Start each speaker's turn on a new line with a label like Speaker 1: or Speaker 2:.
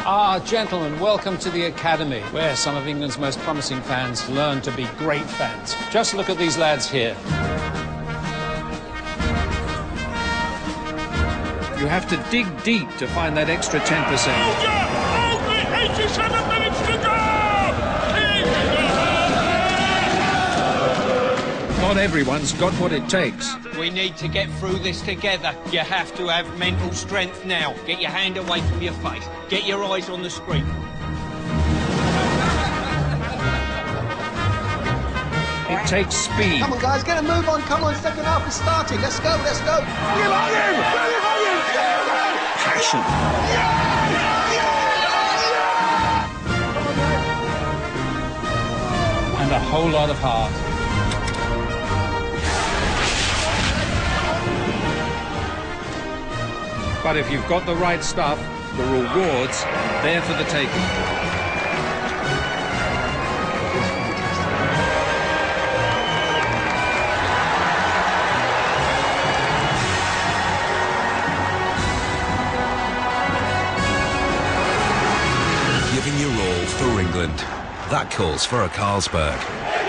Speaker 1: Ah, gentlemen, welcome to the Academy, where some of England's most promising fans learn to be great fans. Just look at these lads here. You have to dig deep to find that extra 10%.
Speaker 2: Only 87 minutes
Speaker 1: Not everyone's got what it takes.
Speaker 3: We need to get through this together. You have to have mental strength now. Get your hand away from your face. Get your eyes on the screen.
Speaker 1: It takes speed.
Speaker 4: Come on, guys, get a move on. Come on, second half is starting. Let's go, let's go.
Speaker 1: passion. And a whole lot of heart. But if you've got the right stuff, the rewards are there for the taking.
Speaker 5: Giving your all for England. That calls for a Carlsberg.